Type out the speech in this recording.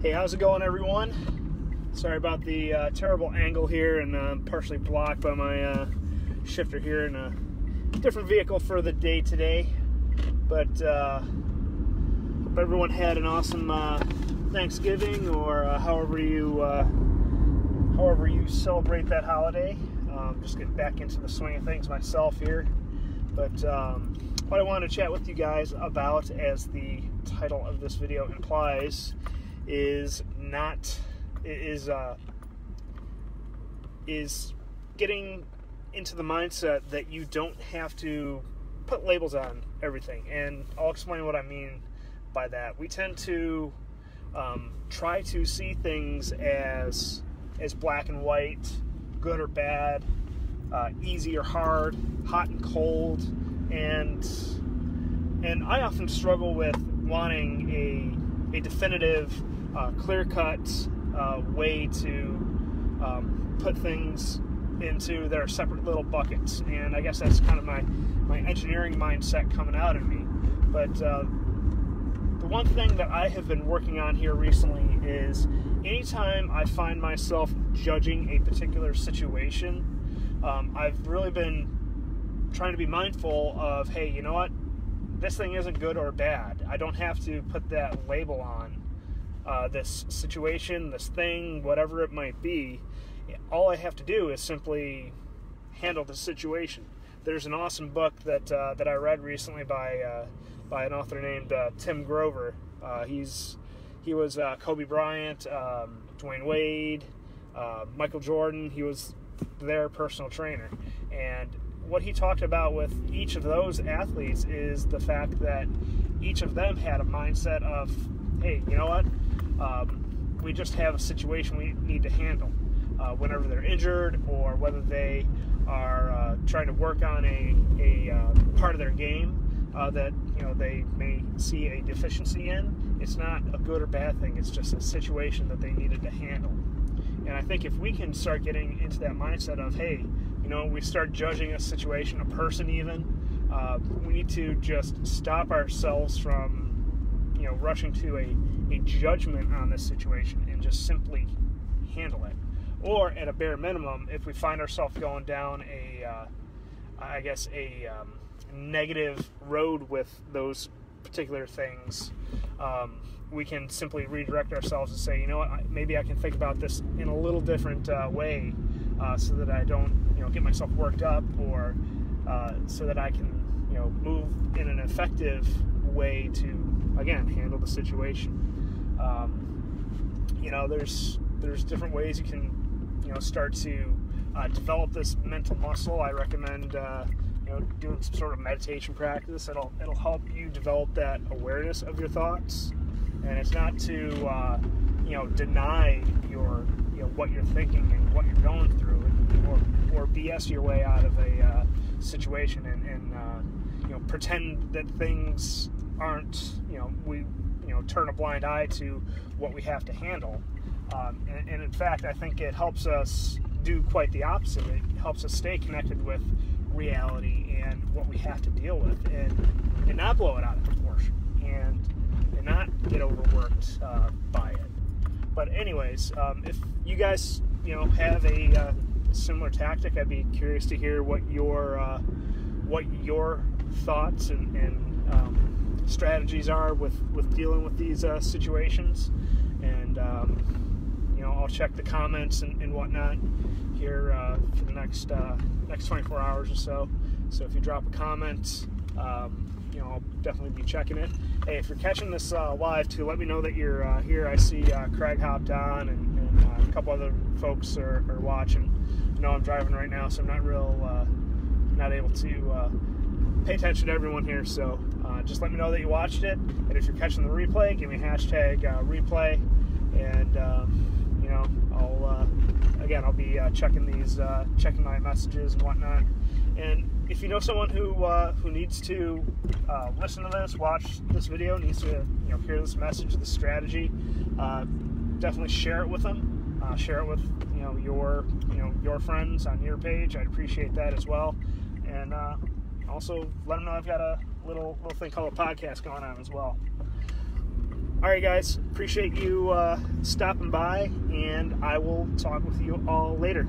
Hey, how's it going, everyone? Sorry about the uh, terrible angle here and uh, partially blocked by my uh, shifter here in a different vehicle for the day today. But uh, hope everyone had an awesome uh, Thanksgiving or uh, however you uh, however you celebrate that holiday. Um, just getting back into the swing of things myself here. But um, what I want to chat with you guys about, as the title of this video implies, is not is uh, is getting into the mindset that you don't have to put labels on everything, and I'll explain what I mean by that. We tend to um, try to see things as as black and white, good or bad, uh, easy or hard, hot and cold, and and I often struggle with wanting a a definitive uh, clear cut uh, way to um, put things into their separate little buckets. And I guess that's kind of my, my engineering mindset coming out of me. But uh, the one thing that I have been working on here recently is anytime I find myself judging a particular situation, um, I've really been trying to be mindful of hey, you know what? This thing isn't good or bad. I don't have to put that label on uh, this situation, this thing, whatever it might be, all I have to do is simply handle the situation. There's an awesome book that uh, that I read recently by uh, by an author named uh, Tim Grover. Uh, he's he was uh, Kobe Bryant, um, Dwyane Wade, Michael Jordan. He was their personal trainer, and what he talked about with each of those athletes is the fact that each of them had a mindset of, hey, you know what? um, we just have a situation we need to handle. Uh, whenever they're injured or whether they are uh, trying to work on a, a uh, part of their game uh, that you know they may see a deficiency in, it's not a good or bad thing. It's just a situation that they needed to handle. And I think if we can start getting into that mindset of, hey, you know, we start judging a situation, a person even, uh, we need to just stop ourselves from you know rushing to a, a judgment on this situation and just simply handle it. Or at a bare minimum if we find ourselves going down a uh, I guess a um, negative road with those particular things um, we can simply redirect ourselves and say you know what? Maybe I can think about this in a little different uh, way uh, so that I don't you know get myself worked up or uh, so that I can you know move in an effective way to again handle the situation. Um, you know, there's there's different ways you can you know start to uh, develop this mental muscle. I recommend uh, you know doing some sort of meditation practice. It'll it'll help you develop that awareness of your thoughts, and it's not to uh, you know deny your you know what you're thinking and what you're going through, or or BS your way out of a uh, situation and, and uh, you know pretend that things aren't, you know, we, you know, turn a blind eye to what we have to handle. Um, and, and, in fact, I think it helps us do quite the opposite. It helps us stay connected with reality and what we have to deal with, and and not blow it out of proportion, and and not get overworked uh, by it. But anyways, um, if you guys you know have a uh, similar tactic, I'd be curious to hear what your uh, what your thoughts and, and um, strategies are with with dealing with these uh, situations, and um, you know I'll check the comments and, and whatnot here uh, for the next uh, next 24 hours or so. So if you drop a comment, um, you know I'll definitely be checking it. Hey, if you're catching this uh, live too, let me know that you're uh, here. I see Craig hopped on, and, and a couple other folks are, are watching. Know I'm driving right now, so I'm not real not able to pay attention to everyone here. So uh, just let me know that you watched it. And if you're catching the replay, give me hashtag uh, replay. And, um, you know, I'll, uh, again, I'll be uh, checking these, uh, checking my messages and whatnot. And if you know someone who, uh, who needs to listen to this, watch this video, needs to, you know, hear this message, this strategy, definitely share it with them. Share it with, you know, your, you know, your friends on your page. I'd appreciate that as well. And, also let them know I've got a little little thing called a podcast going on as well. All right, guys. Appreciate you uh, stopping by, and I will talk with you all later.